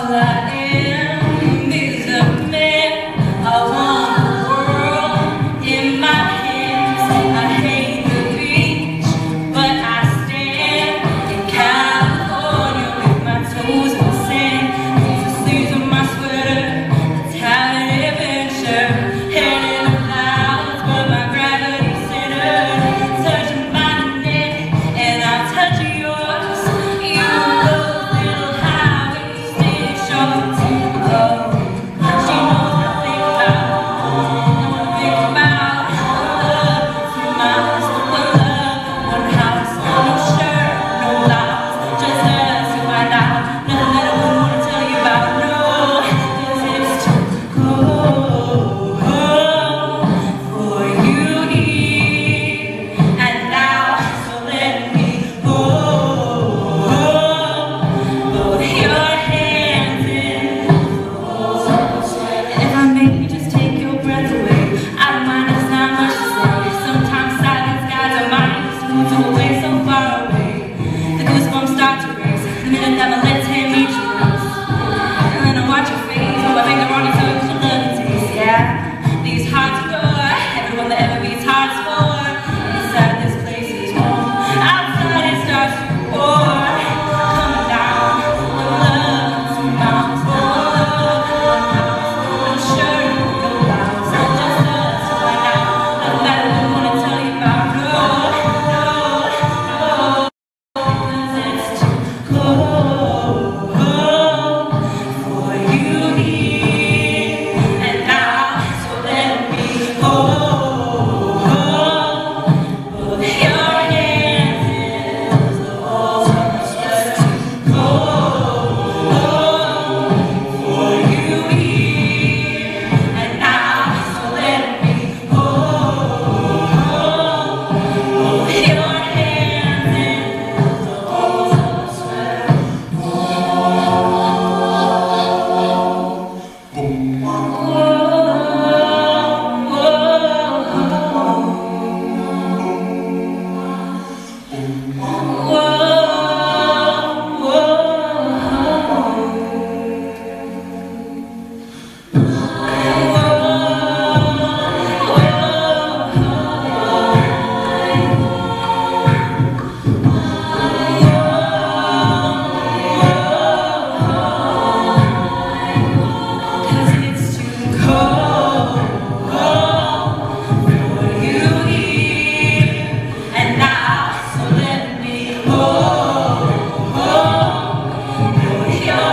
And I, Oh, hold your